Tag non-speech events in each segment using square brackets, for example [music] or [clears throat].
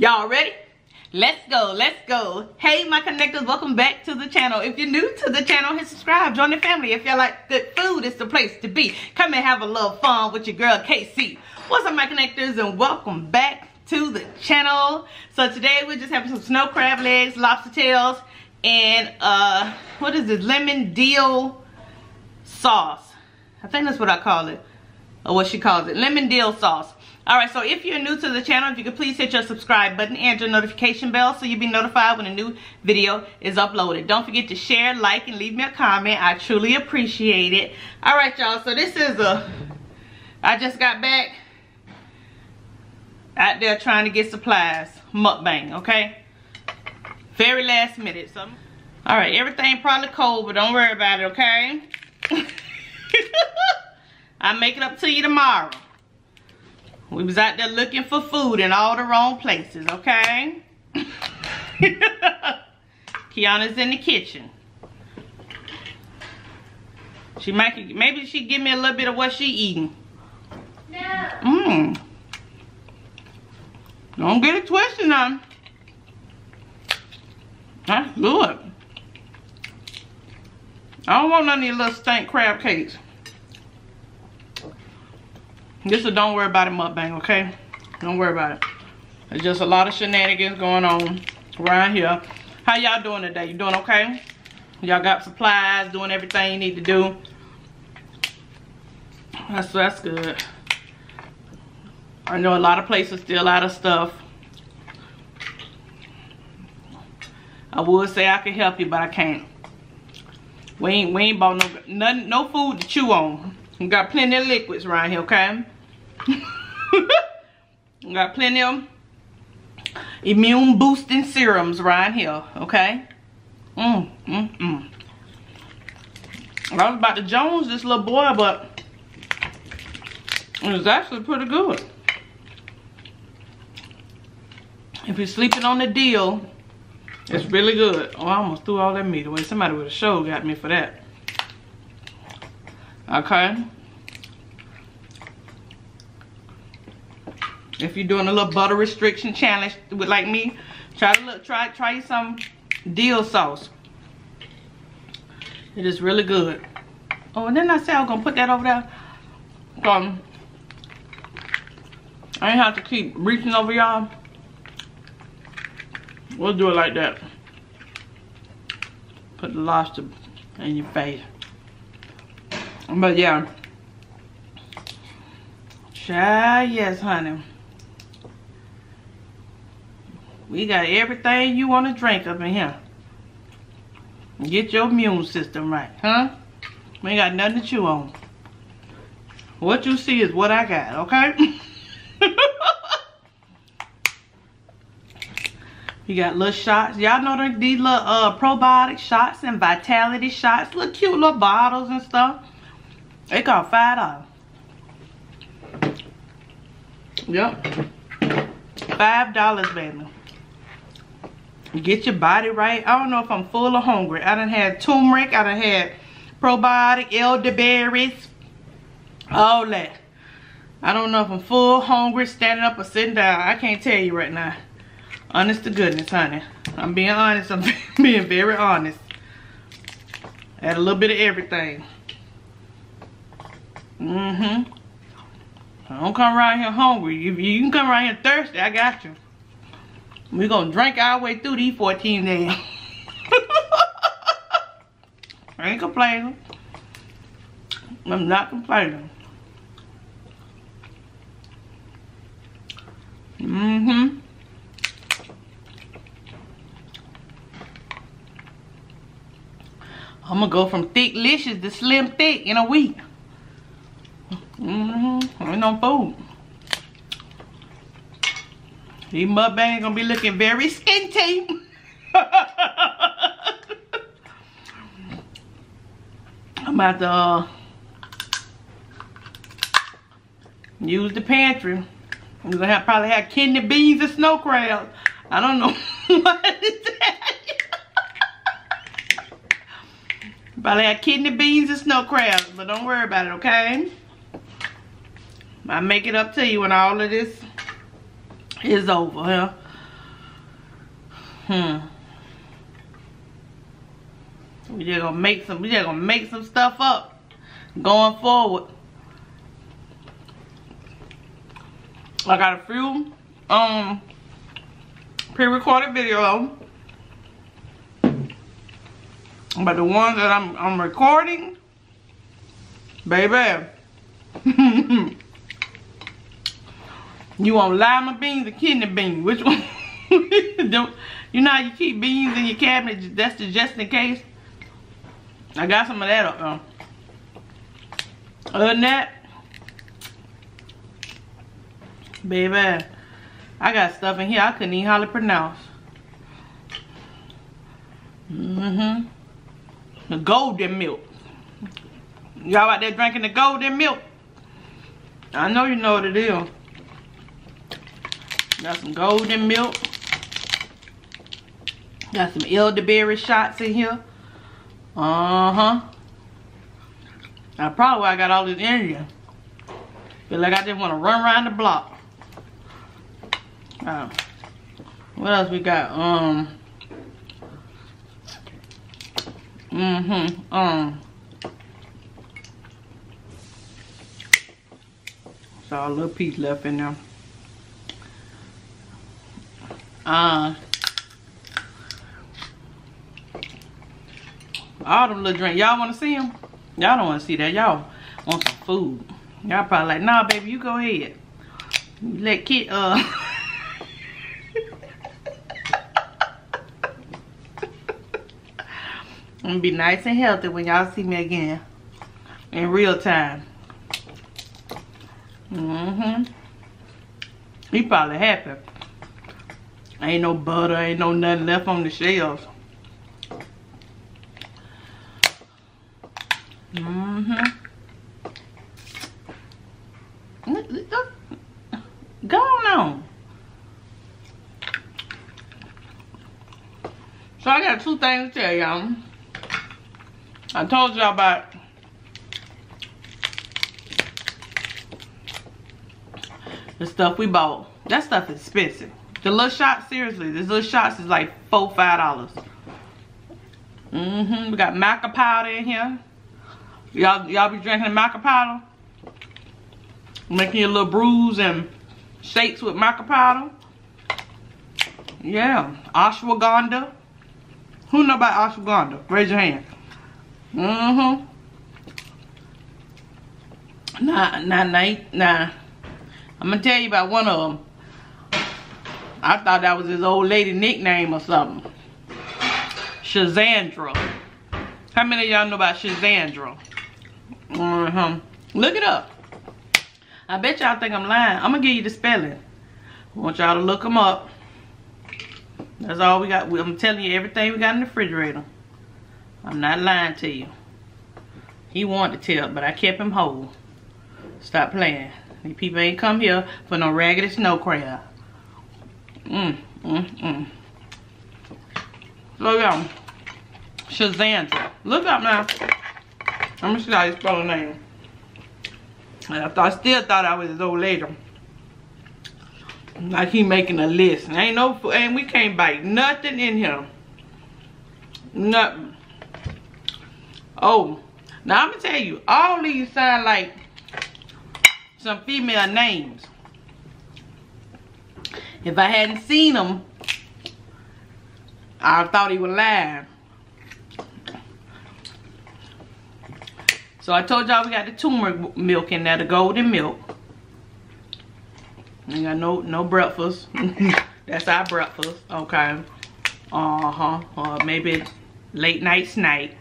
Y'all ready? Let's go, let's go. Hey, my connectors, welcome back to the channel. If you're new to the channel, hit subscribe, join the family. If you like good food, it's the place to be. Come and have a little fun with your girl, KC. What's up, my connectors, and welcome back to the channel. So today, we're just having some snow crab legs, lobster tails, and uh, what is this, lemon dill sauce. I think that's what I call it, or what she calls it, lemon dill sauce. Alright, so if you're new to the channel, if you could please hit your subscribe button and your notification bell so you'll be notified when a new video is uploaded. Don't forget to share, like, and leave me a comment. I truly appreciate it. Alright, y'all, so this is a... I just got back out there trying to get supplies. Mukbang, okay? Very last minute. So, Alright, everything probably cold, but don't worry about it, okay? [laughs] I'll make it up to you tomorrow. We was out there looking for food in all the wrong places, okay? [laughs] Kiona's in the kitchen. She might, maybe she give me a little bit of what she eating. No. Mmm. Don't get it twisted now. That's good. I don't want none of these little stank crab cakes. This is don't worry about it mukbang, okay? Don't worry about it. There's just a lot of shenanigans going on around here. How y'all doing today? You doing okay? Y'all got supplies, doing everything you need to do. That's that's good. I know a lot of places still out of stuff. I would say I could help you, but I can't. We ain't we ain't bought no nothing, no food to chew on. We got plenty of liquids around here, okay? [laughs] got plenty of immune boosting serums right here, okay? Mm, mm, mm. I was about to Jones this little boy, but it was actually pretty good. If you're sleeping on the dill, it's really good. Oh, I almost threw all that meat away. Somebody with a show got me for that. Okay. If you're doing a little butter restriction challenge with like me, try to look, try try some dill sauce. It is really good. Oh, and then I said I was gonna put that over there. Um, I ain't have to keep reaching over y'all. We'll do it like that. Put the lobster in your face. But yeah. Child, yes, honey. We got everything you want to drink up in here. Get your immune system right, huh? We ain't got nothing to chew on. What you see is what I got, okay? [laughs] you got little shots. Y'all know these little uh, probiotic shots and vitality shots. Little cute little bottles and stuff. They cost $5. Yep. $5, baby. Get your body right. I don't know if I'm full or hungry. I done had turmeric. I done had probiotic, elderberries, all that. I don't know if I'm full, hungry, standing up or sitting down. I can't tell you right now. Honest to goodness, honey. I'm being honest. I'm [laughs] being very honest. Add a little bit of everything. Mm-hmm. Don't come around here hungry. If you can come around here thirsty, I got you. We're going to drink our way through these 14 days. I [laughs] ain't complaining. I'm not complaining. Mm-hmm. I'm gonna go from thick licious to slim thick in a week. Mm-hmm. Ain't no food. These mukbangs gonna be looking very skinty. [laughs] I'm about to uh, use the pantry. I'm gonna have, probably have kidney beans and snow crabs. I don't know [laughs] what that. probably have kidney beans and snow crabs, but don't worry about it, okay? I'll make it up to you when all of this is over, huh? Hmm. We just gonna make some. We just gonna make some stuff up going forward. I got a few um pre-recorded videos, but the ones that I'm I'm recording, baby. [laughs] you want lima beans or kidney beans? Which one? [laughs] Don't you know how you keep beans in your cabinet? That's just in case. I got some of that up there. Other than that, baby, I got stuff in here I couldn't even hardly pronounce. Mm-hmm. The golden milk. Y'all out there drinking the golden milk? I know you know what it is. Got some golden milk. Got some elderberry shots in here. Uh-huh. That's probably why I got all this in here. Feel like I just want to run around the block. Uh, what else we got? Um. Mm-hmm. Um. Saw a little piece left in there. Uh, all them little drink. Y'all want to see them? Y'all don't want to see that. Y'all want some food. Y'all probably like, nah, baby, you go ahead. Let kid, uh... [laughs] Gonna be nice and healthy when y'all see me again. In real time. Mm-hmm. He probably happy. Ain't no butter, ain't no nothing left on the shelves. Mm-hmm. Go on. So I got two things to tell y'all. I told y'all about the stuff we bought. That stuff is expensive. The little shots, seriously, this little shots is like four, five dollars. Mm-hmm. We got maca powder in here. Y'all y'all be drinking maca powder? Making your little brews and shakes with maca powder. Yeah. Ashwagandha. Who know about ashwagandha? Raise your hand. Mm-hmm. Nah, nah, nah, nah. I'm gonna tell you about one of them. I thought that was his old lady nickname or something. Shazandra. How many of y'all know about Shazandra? -hmm. Look it up. I bet y'all think I'm lying. I'm going to give you the spelling. I want y'all to look them up. That's all we got. I'm telling you everything we got in the refrigerator. I'm not lying to you. He wanted to tell, but I kept him whole. Stop playing. These people ain't come here for no raggedy snow crab. Mm, mm, mm. Look at him. Shazandra. Look up now. Let me see how you spell her name. I, thought, I still thought I was his old lady. Like he making a list. Ain't no, and we can't bite nothing in here. Nothing. Oh, now I'm gonna tell you, all these sound like some female names. If I hadn't seen him, I thought he was lying. So I told y'all we got the turmeric milk in there, the golden milk. Ain't got no no breakfast. [laughs] That's our breakfast. Okay. Uh-huh. Or maybe late night snack.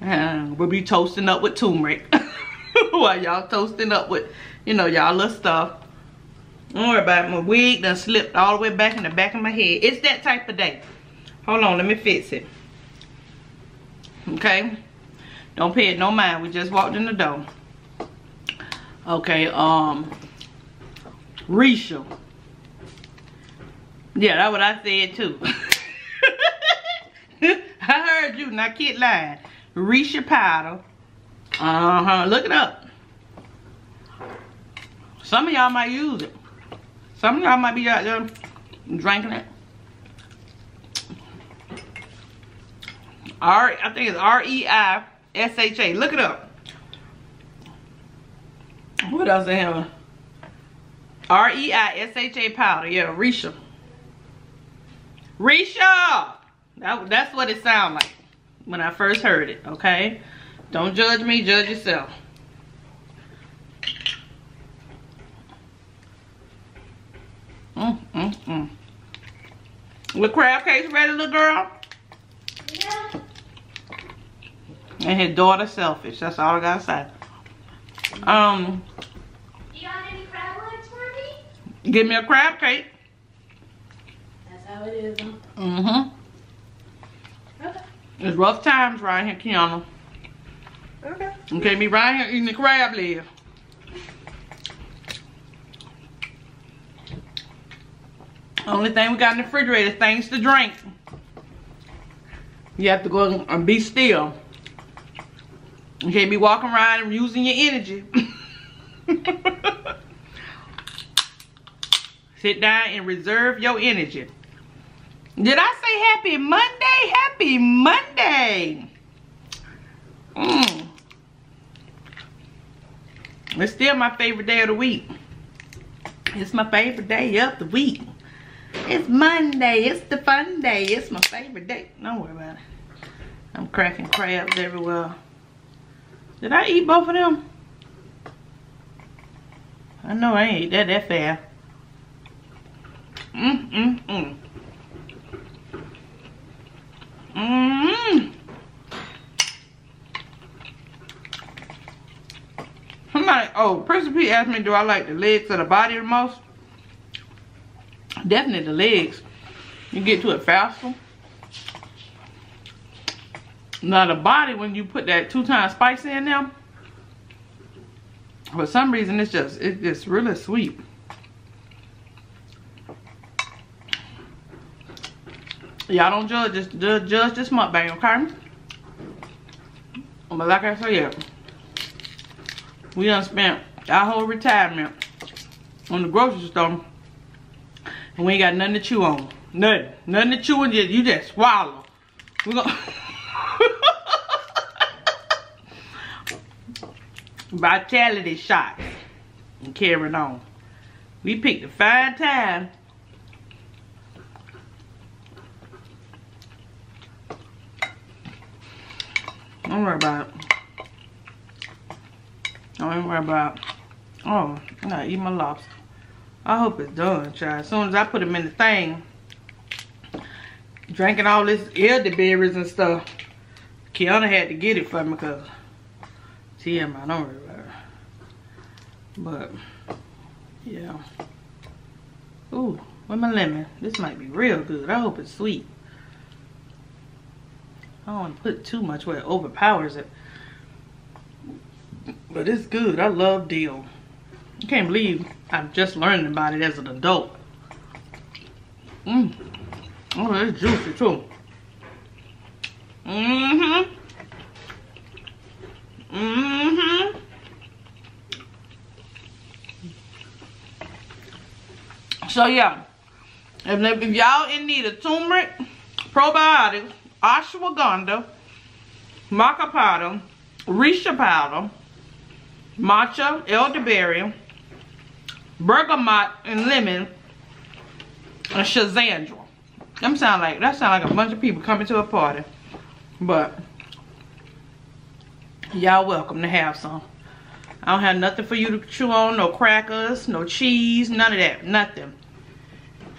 Uh, we'll be toasting up with turmeric. [laughs] While y'all toasting up with, you know, y'all little stuff. Don't worry about it. My wig done slipped all the way back in the back of my head. It's that type of day. Hold on, let me fix it. Okay? Don't pay it no mind. We just walked in the door. Okay, um, Risha. Yeah, that's what I said too. [laughs] I heard you, not kid lying. Risha powder. Uh-huh, look it up. Some of y'all might use it. Some of y'all might be out there drinking it. R, I think it's R-E-I-S-H-A. Look it up. What else they have? R-E-I-S-H-A powder. Yeah, Risha. Risha! That, that's what it sounded like when I first heard it, okay? Don't judge me, judge yourself. Mm, mm, mm. The crab cakes ready, little girl? Yeah. And his daughter selfish. That's all I gotta say. Um. You got any crab legs for me? Give me a crab cake. That's how it is. Mm-hmm. Okay. It's rough times right here, Kiona. Okay. Okay, me right here eating the crab leg. Only thing we got in the refrigerator things to drink. You have to go and be still. You can't be walking around and using your energy. [laughs] Sit down and reserve your energy. Did I say happy Monday? Happy Monday. Mm. It's still my favorite day of the week. It's my favorite day of the week. It's Monday. It's the fun day. It's my favorite day. Don't worry about it. I'm cracking crabs everywhere. Did I eat both of them? I know I ain't ate that that fast. Mm, mm, mm. Mmm. Somebody, oh, Person P asked me, do I like the legs or the body the most? Definitely the legs. You get to it faster. Now the body, when you put that two times spice in there, for some reason it's just, it's really sweet. Y'all don't judge this, judge, judge this mukbang, okay? But like I said, we done spent our whole retirement on the grocery store we ain't got nothing to chew on. Nothing. Nothing to chew on. You just swallow. We gonna [laughs] Vitality shots. And carrying on. We picked a fine time. Don't worry about it. Don't worry about it. Oh, I gotta eat my lobster. I hope it's done, child. As soon as I put them in the thing, drinking all this elderberries and stuff, Kiona had to get it for me because TMI, don't worry about it. But, yeah. Ooh, with my lemon. This might be real good. I hope it's sweet. I don't want to put too much where it overpowers it. But it's good. I love dill. I can't believe I'm just learning about it as an adult. Mmm. Oh, it's juicy too. Mm-hmm. Mm-hmm. So yeah, if, if y'all in need of turmeric, probiotics, ashwagandha, maca powder, risha powder, matcha, elderberry, bergamot, and lemon, and schizandra. Them sound like that sound like a bunch of people coming to a party. But y'all welcome to have some. I don't have nothing for you to chew on, no crackers, no cheese, none of that. Nothing.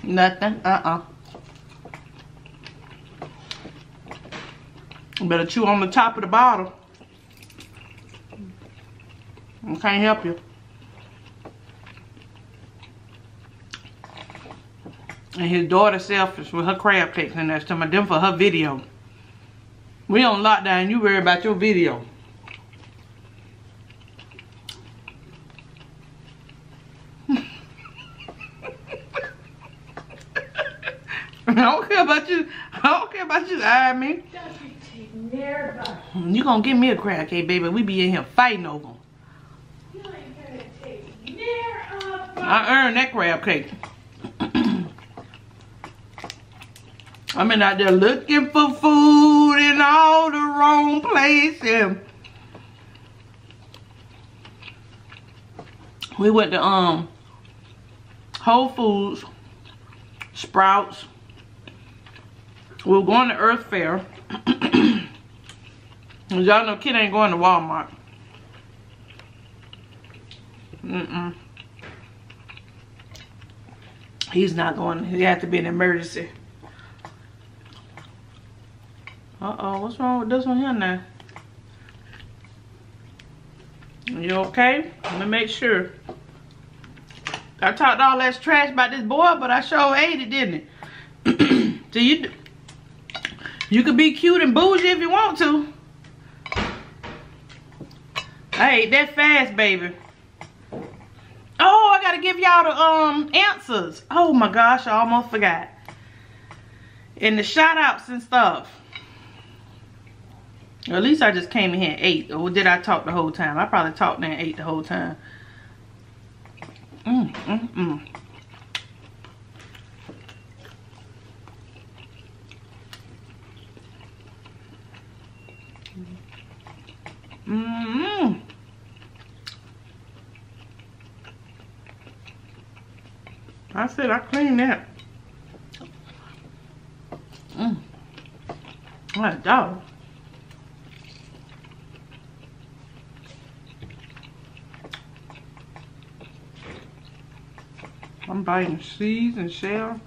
Nothing. Uh-uh. Better chew on the top of the bottle. I can't help you. And his daughter selfish with her crab cakes and that's talking about them for her video. We on lockdown, you worry about your video. [laughs] I don't care about you. I don't care about you eyeing me. You gonna give me a crab cake, baby. We be in here fighting over them. I earned that crab cake. I've been out there looking for food in all the wrong places. We went to um Whole Foods, Sprouts. We were going to Earth Fare. [clears throat] Y'all know kid ain't going to Walmart. Mm-mm. He's not going. He has to be an emergency. Uh-oh, what's wrong with this one here now? You okay? Let me make sure. I talked all that trash about this boy, but I sure ate it, didn't it? [clears throat] so you, you could be cute and bougie if you want to. I ate that fast, baby. Oh, I gotta give y'all the um answers. Oh my gosh, I almost forgot. And the shout outs and stuff. Or at least I just came in here and ate. Or did I talk the whole time? I probably talked and ate the whole time. Mm, mm, mm. Mm-hmm. I said I cleaned that. Mmm. My dog. I'm biting seeds and shell.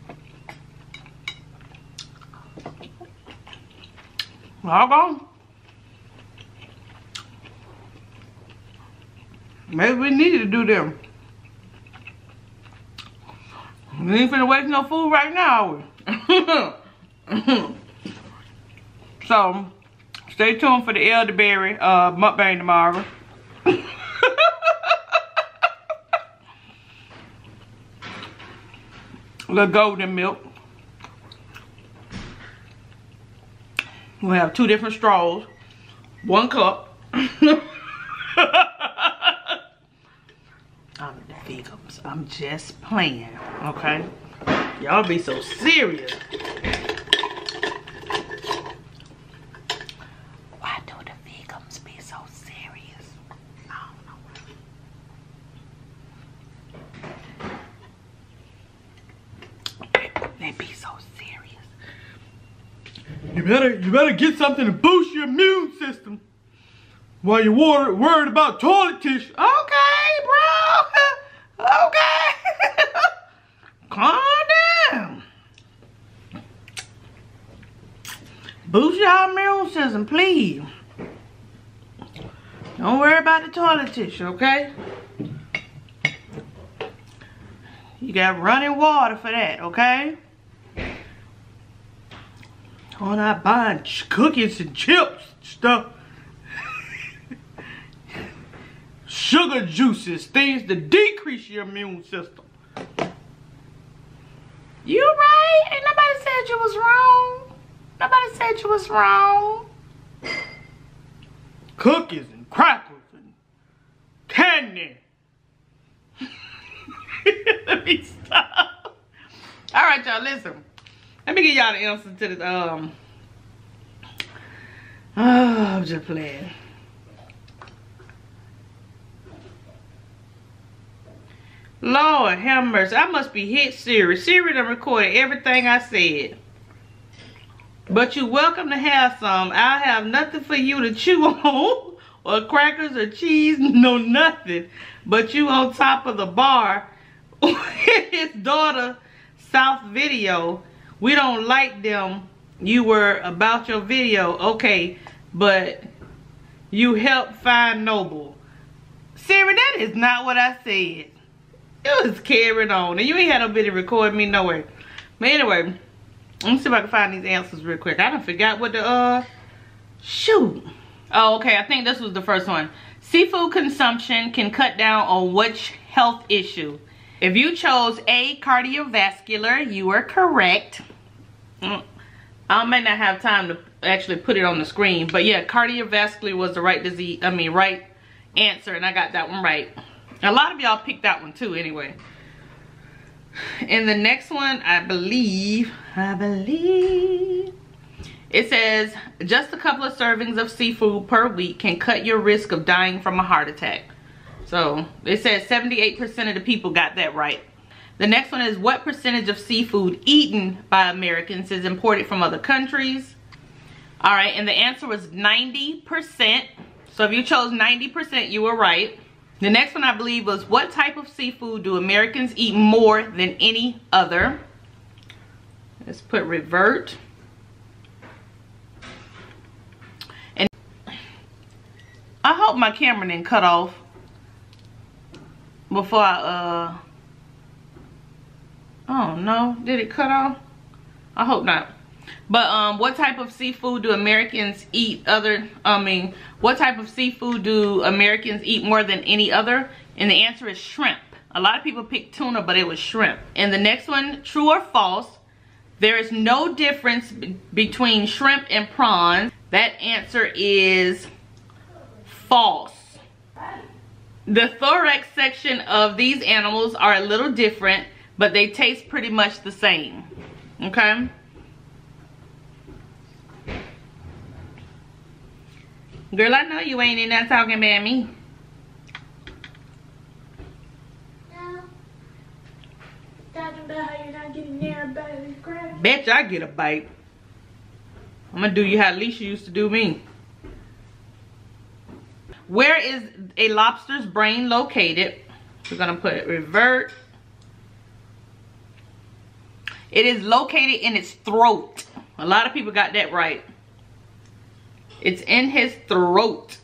All gone. Maybe we needed to do them. We ain't finna waste no food right now, [laughs] so, stay tuned for the elderberry uh, mukbang tomorrow. [laughs] the golden milk. We'll have two different straws, one cup. [laughs] I'm the vegans. I'm just playing, okay? Y'all be so serious. Why do the vegans be so serious? I don't know. They be so serious. You better, get something to boost your immune system. While you're wor worried about toilet tissue. Okay, bro. [laughs] Okay. [laughs] Calm down. Boost your immune system, please. Don't worry about the toilet tissue, okay? You got running water for that, okay? Oh, not buying cookies and chips and stuff. Sugar juices, things to decrease your immune system. You right? Ain't nobody said you was wrong. Nobody said you was wrong. Cookies and crackers and candy. [laughs] Let me stop. All right, y'all, listen. Let me give y'all the answer to this. Um, oh, I'm just playing. Lord have mercy. I must be hit Siri. Siri done recorded everything I said. But you're welcome to have some. I have nothing for you to chew [laughs] on. or crackers or cheese. No, nothing. But you on top of the bar. [laughs] His daughter, South Video. We don't like them. You were about your video. Okay. But you helped find Noble. Siri, that is not what I said. It was carrying on. And you ain't had no video recording me nowhere. But anyway, let me see if I can find these answers real quick. I don't forgot what the, uh, shoot. Oh, okay. I think this was the first one. Seafood consumption can cut down on which health issue? If you chose A, cardiovascular, you are correct. Mm, I may not have time to actually put it on the screen. But yeah, cardiovascular was the right disease, I mean, right answer. And I got that one right. A lot of y'all picked that one too anyway. And the next one, I believe, I believe, It says, just a couple of servings of seafood per week can cut your risk of dying from a heart attack. So it says 78% of the people got that right. The next one is what percentage of seafood eaten by Americans is imported from other countries? All right, and the answer was 90%. So if you chose 90%, you were right. The next one I believe was what type of seafood do Americans eat more than any other? Let's put revert. And I hope my camera didn't cut off before I, uh, oh no, did it cut off? I hope not. But um, what type of seafood do Americans eat other, I mean, what type of seafood do Americans eat more than any other? And the answer is shrimp. A lot of people picked tuna, but it was shrimp. And the next one, true or false, there is no difference between shrimp and prawns. That answer is false. The thorax section of these animals are a little different, but they taste pretty much the same. Okay? Girl, I know you ain't in there talking about me. No. Talking about how you're not getting near a baby crab. Bet you I get a bite. I'm gonna do you how Alicia used to do me. Where is a lobster's brain located? We're gonna put revert. It is located in its throat. A lot of people got that right. It's in his throat.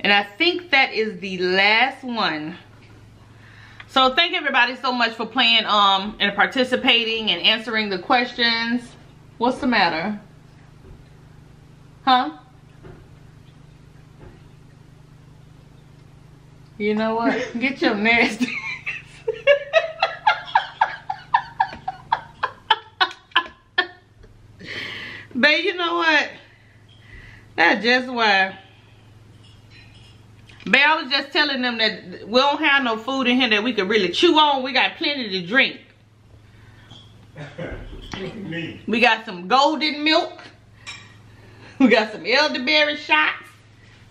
And I think that is the last one. So thank everybody so much for playing um and participating and answering the questions. What's the matter? Huh? You know what? Get your nasty. Babe, you know what? That's just why. Babe, I was just telling them that we don't have no food in here that we could really chew on. We got plenty to drink. We got some golden milk. We got some elderberry shots.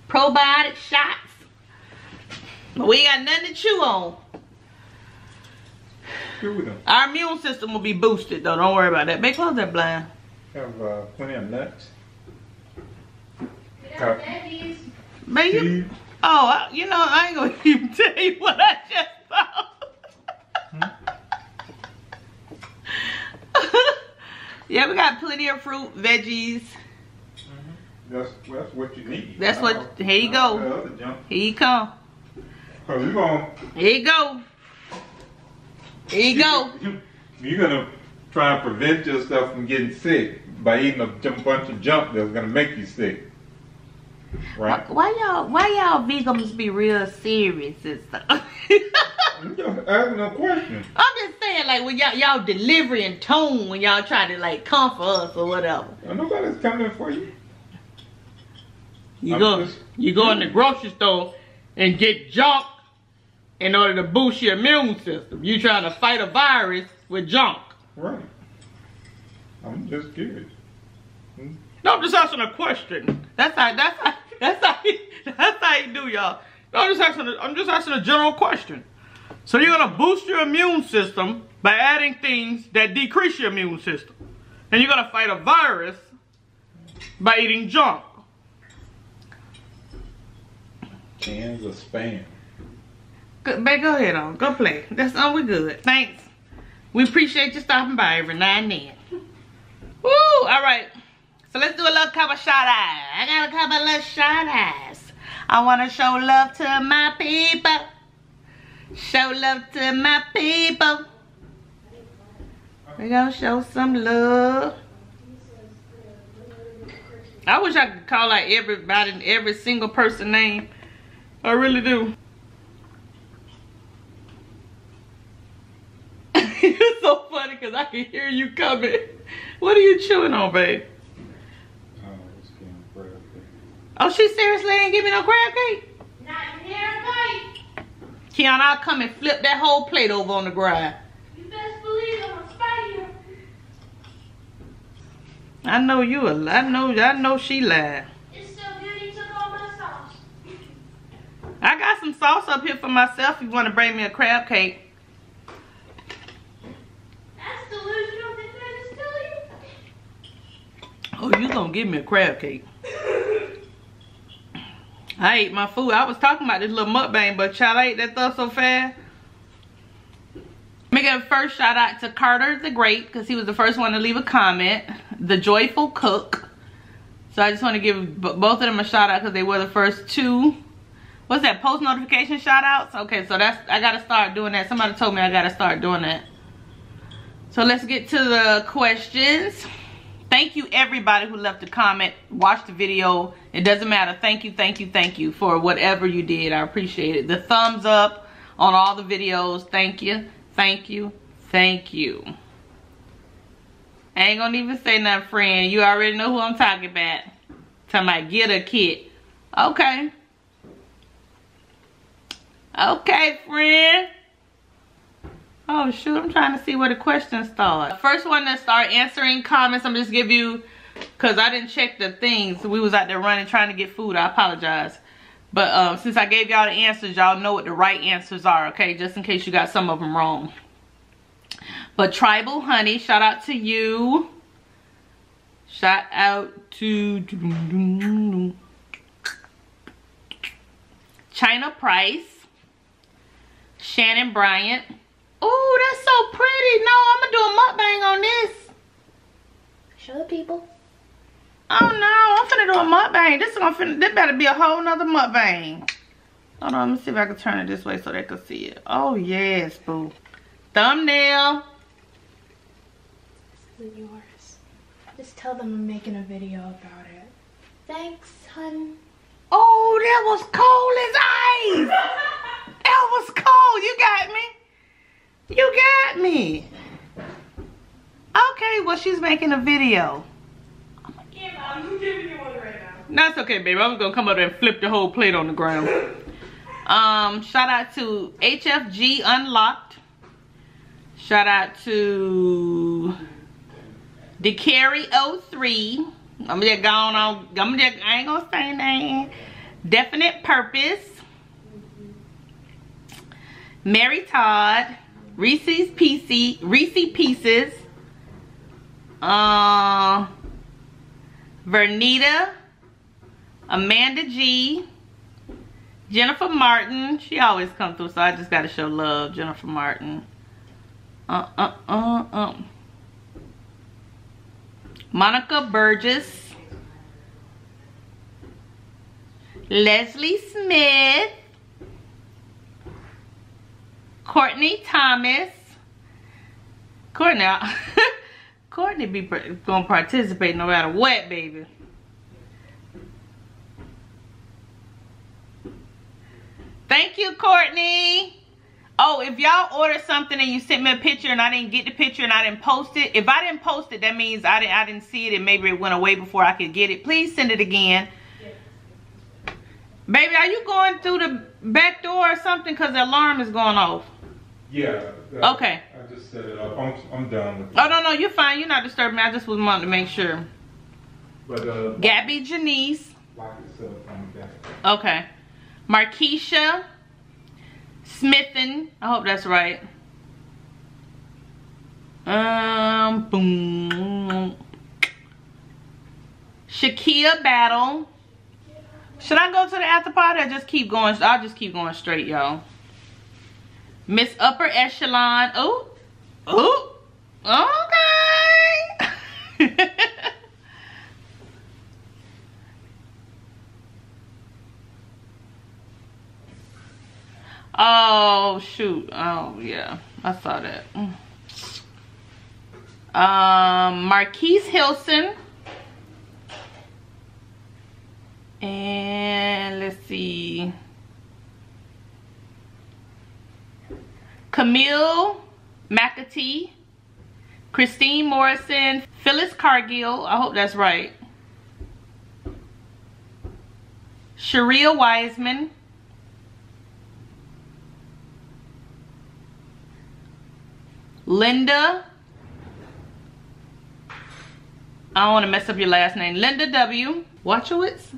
Probiotic shots. But we ain't got nothing to chew on. Here we go. Our immune system will be boosted though. Don't worry about that. Babe, close that blind. Have uh, plenty of nuts. We got veggies. You, oh, I- you know, I ain't gonna [laughs] even tell you what I just saw. [laughs] yeah, we got plenty of fruit, veggies. That's, that's what you need. That's what- Uh-oh. here you go. The other junk. Here you come. Cause you gonna, Here you go. Here you go. You're gonna try and prevent yourself from getting sick by eating a bunch of junk that's gonna make you sick. Right? Why y'all why y'all vegans be real serious and stuff? I'm just asking a question. [laughs] I'm just saying like when y'all y'all delivery and tone when y'all try to like comfort us or whatever. Nobody's coming for you. You I'm go just- you go in the grocery store and get junk in order to boost your immune system. You trying to fight a virus with junk. Right. I'm just curious. Hmm? No, I'm just asking a question. That's how that's how that's how [laughs] that's how you do y'all. No, I'm just asking a, I'm just asking a general question. So you're gonna boost your immune system by adding things that decrease your immune system. And you're gonna fight a virus by eating junk. Cans of spam. Go, babe, go ahead on. Go play. That's all we good. Thanks. We appreciate you stopping by every now and then. Woo! All right. So let's do a little couple shot eyes. I got a couple little shot eyes. I want to show love to my people. Show love to my people. We're gonna show some love. I wish I could call out everybody, and every single person name. I really do. [laughs] You're so funny because I can hear you coming. What are you chewing on, babe? Oh, it's getting crab cake. Oh, she seriously ain't give me no crab cake? Not near a bite. Kiona, I'll come and flip that whole plate over on the ground. You best believe I'm gonna spite you. I know you. a- I know. I know she lied. It's so good you took all my sauce. I got some sauce up here for myself. If you want to bring me a crab cake. That's delusional. Didn't I just tell you? Oh, you gonna give me a crab cake? I ate my food. I was talking about this little mukbang, but child, I ate that stuff so fast. Let me give a first shout out to Carter the Great because he was the first one to leave a comment. The Joyful Cook. So I just want to give both of them a shout out because they were the first two. What's that? Post notification shout outs? Okay, so that's I gotta start doing that. Somebody told me I gotta start doing that. So let's get to the questions. Thank you everybody who left a comment, watched the video. It doesn't matter. Thank you, thank you, thank you for whatever you did. I appreciate it. The thumbs up on all the videos. Thank you, thank you, thank you. I ain't gonna even say nothing, friend. You already know who I'm talking about. About get a kit. Okay. Okay, friend. Oh shoot, I'm trying to see where the questions start. First one to start answering comments, I'm just give you, cause I didn't check the things. We was out there running trying to get food. I apologize. But um, since I gave y'all the answers, y'all know what the right answers are, okay? Just in case you got some of them wrong. But Tribal Honey, shout out to you. Shout out to China Price. Shannon Bryant. Oh, that's so pretty. No, I'm gonna do a mukbang on this. Show the people. Oh no, I'm finna do a mukbang. This is gonna finna, this better be a whole nother mukbang. Hold on, let me see if I can turn it this way so they can see it. Oh yes, boo. Thumbnail. This is yours. Just tell them I'm making a video about it. Thanks, hun. Oh, that was cold as ice. [laughs] that was cold. You got me. You got me. Okay, well she's making a video. I'm now. That's okay, baby. I was gonna come up there and flip the whole plate on the ground. Um, shout out to HFG Unlocked. Shout out to DeCarry 03. I'm just going on. I'm just, I ain't gonna say name. Definite Purpose. Mary Todd. Reese's PC. Reese Pieces. Uh, Vernita. Amanda G. Jennifer Martin. She always come through, so I just gotta show love. Jennifer Martin. Uh uh uh uh. Monica Burgess. Leslie Smith. Courtney Thomas. Courtney, [laughs] Courtney be gonna participate no matter what, baby. Thank you, Courtney. Oh, if y'all ordered something and you sent me a picture and I didn't get the picture and I didn't post it, if I didn't post it, that means I didn't I didn't see it and maybe it went away before I could get it. Please send it again. Baby, are you going through the back door or something? Cause the alarm is going off. Yeah. uh, Okay. I just set it up. I'm, I'm done with it. Oh no no, you're fine. You're not disturbing me. I just was wanting to make sure. But uh, Gabby Janice. lock itself on. Okay. Markeisha Smithen. I hope that's right. Um, boom. Shakia Battle. Should I go to the after party or just keep going? I'll just keep going straight, y'all. Miss Upper Echelon. Oh, oh, okay. Oh shoot! Oh yeah, I saw that. Mm. Um, Marquise Hilson, and let's see, Camille McAtee, Christine Morrison, Phyllis Cargill. I hope that's right. Sharia Wiseman. Linda. I don't want to mess up your last name. Linda W. Watchowitz.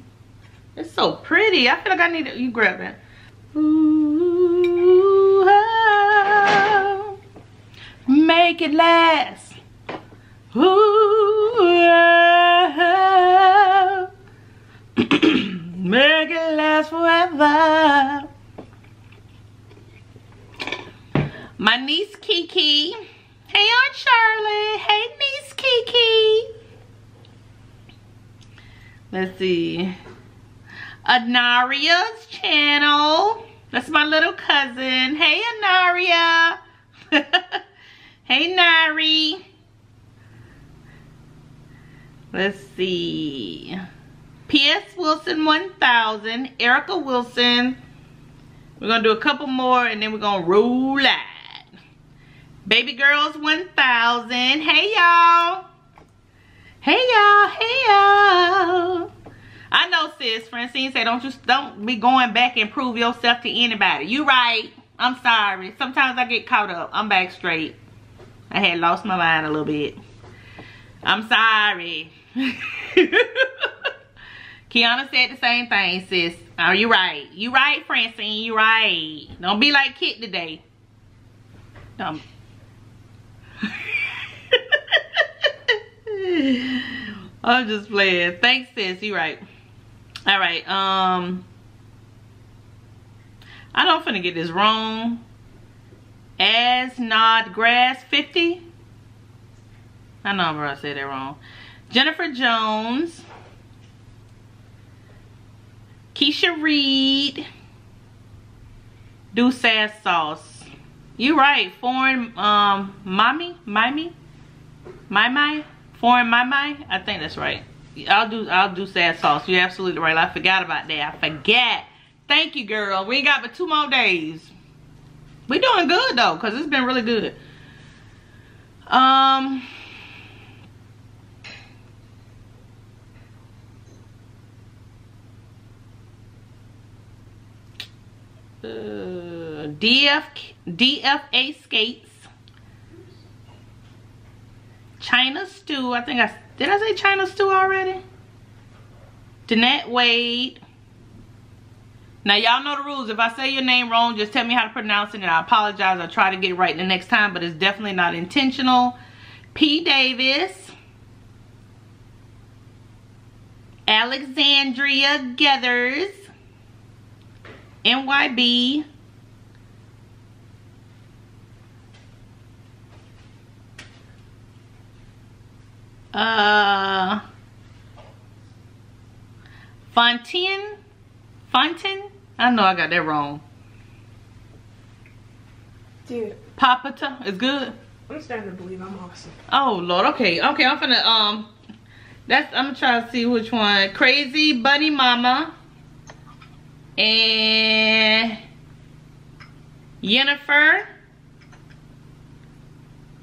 It's so pretty. I feel like I need to, you grab it. Ooh, make it last. Ooh, oh, make it last forever. My niece Kiki. Hey Aunt Charlotte. Hey niece Kiki. Let's see. Anaria's channel. That's my little cousin. Hey, Anaria. [laughs] hey, Nari. Let's see. P.S. Wilson 1000. Erica Wilson. We're going to do a couple more and then we're going to roll out. Baby Girls 1000. Hey, y'all. Hey, y'all. Hey, y'all. I know, sis. Francine said, don't just don't be going back and prove yourself to anybody. You right. I'm sorry. Sometimes I get caught up. I'm back straight. I had lost my mind a little bit. I'm sorry. [laughs] Kiana said the same thing, sis. Are oh, you right? You right, Francine. You right. Don't be like Kit today. Don't. [laughs] I'm just playing. Thanks, sis. You right. All right. Um, I don't finna get this wrong. As Nod Grass 50. I know I'm gonna say that wrong. Jennifer Jones. Keisha Reed. Do Sass Sauce. You right. Foreign um mommy? Mimey? My my? Foreign my my? I think that's right. I'll do I'll do sad sauce. You're absolutely right. I forgot about that. I forget. Thank you, girl. We ain't got but two more days. We doing good though, because it's been really good. Um uh, DF DFA skates. China stew. I think I did I say China Stew already? Danette Wade. Now, y'all know the rules. If I say your name wrong, just tell me how to pronounce it, and I apologize. I'll try to get it right the next time, but it's definitely not intentional. P. Davis. Alexandria Gathers. NYB. Uh, Fontaine? Fontaine? I know I got that wrong. Dude. Papata is good. I'm starting to believe I'm awesome. Oh Lord, okay, okay. I'm gonna um, that's I'm gonna try to see which one. Crazy Bunny Mama and Jennifer.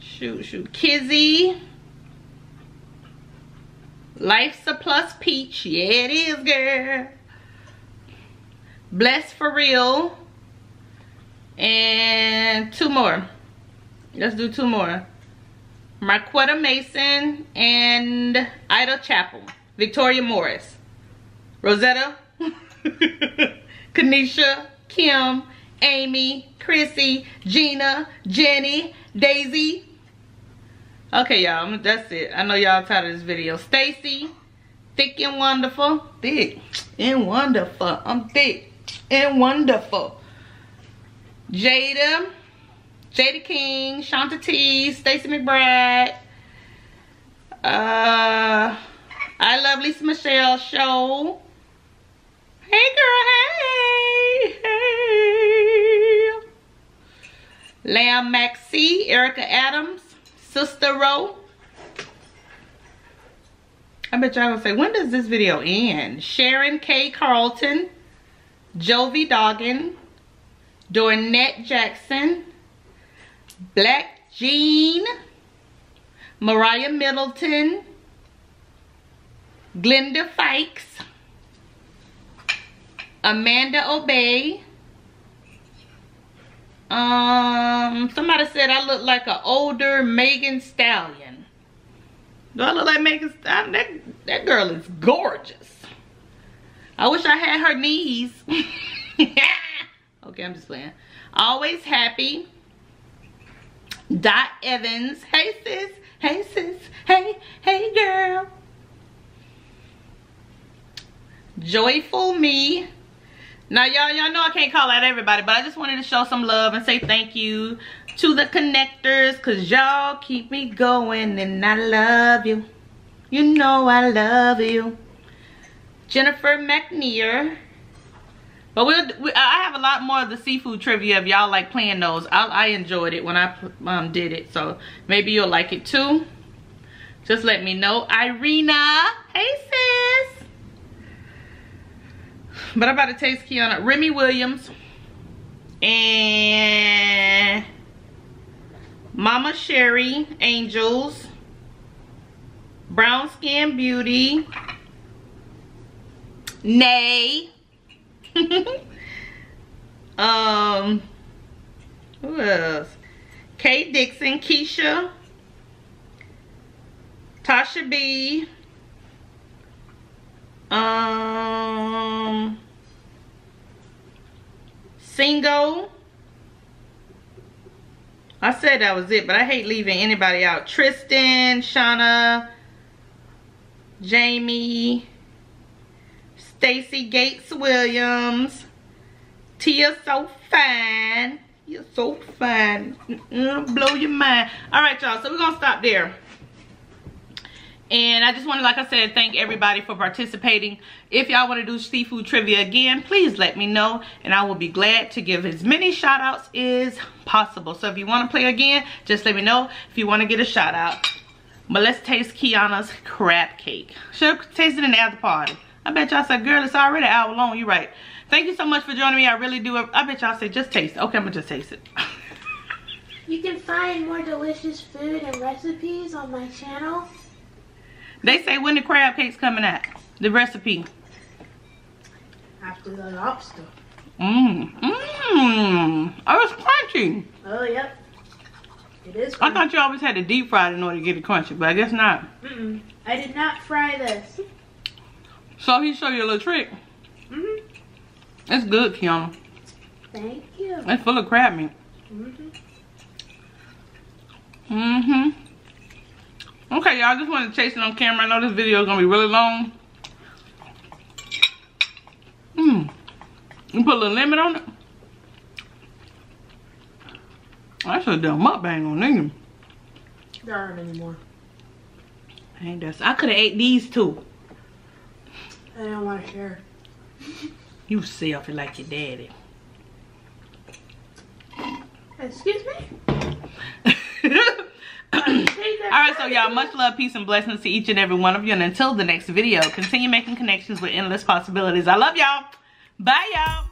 Shoot, shoot, Kizzy. Life's a plus peach. Yeah, it is, girl. Blessed for real. And two more. Let's do two more. Marquetta Mason and Ida Chapel. Victoria Morris. Rosetta. [laughs] Kanisha. Kim. Amy. Chrissy. Gina. Jenny. Daisy. Okay, y'all, that's it. I know y'all tired of this video. Stacy, thick and wonderful. Thick and wonderful. I'm thick and wonderful. Jada, Jada King, Shanta T, Stacy McBride. Uh, I love Lisa Michelle show. Hey girl, hey, hey. Lamb Maxie, Erica Adams. Sister Row. I bet y'all gonna say, when does this video end? Sharon K. Carlton, Jovi Doggin, Dornette Jackson, Black Jean, Mariah Middleton, Glenda Fikes, Amanda Obey, um, somebody said I look like an older Megan Stallion. Do I look like Megan? I, that, that girl is gorgeous. I wish I had her knees. [laughs] okay, I'm just playing. Always happy. Dot Evans. Hey sis. Hey sis. Hey, hey girl. Joyful me. Now y'all y'all know I can't call out everybody, but I just wanted to show some love and say thank you to the connectors cuz y'all keep me going and I love you. You know I love you. Jennifer McNear. But we'll, we, I have a lot more of the seafood trivia if y'all like playing those. I, I enjoyed it when I um, did it. So maybe you'll like it too. Just let me know. Irina. Hey sis. But I'm about to taste Kiona. Remy Williams. And Mama Sherry. Angels. Brown Skin Beauty. Nay. [laughs] um, who else? Kate Dixon, Keisha, Tasha B. Um, Single. I said that was it, but I hate leaving anybody out. Tristan, Shauna, Jamie, Stacy Gates Williams. Tia so fine. You're so fine. Blow your mind. All right, y'all. So we're going to stop there. And I just want to, like I said, thank everybody for participating. If y'all want to do seafood trivia again, please let me know. And I will be glad to give as many shout outs as possible. So if you want to play again, just let me know if you want to get a shout out. But let's taste Kiona's crab cake. Should have tasted in the party. I bet y'all said, girl, it's already an hour long. You're right. Thank you so much for joining me. I really do. I bet y'all said, just taste it. Okay, I'm going to just taste it. [laughs] you can find more delicious food and recipes on my channel. They say when the crab cake's coming out. The recipe. After the lobster. Mmm. Mmm. Oh, it's crunchy. Oh, yep. It is. crunchy. I thought you always had to deep fry it in order to get it crunchy, but I guess not. Mm -mm. I did not fry this. So he showed you a little trick. Mm hmm It's good, Kiona. Thank you. It's full of crab meat. Mm hmm Mm-hmm. Okay, y'all, just want to taste it on camera. I know this video is going to be really long. Mmm. You put a little lemon on it. I should have done mukbang on them. There aren't any more. Ain't that I could have ate these two. I don't want to share. You selfie like your daddy. Excuse me? [coughs] Alright, so y'all, much love, peace, and blessings to each and every one of you. And until the next video, continue making connections with endless possibilities. I love y'all. Bye, y'all.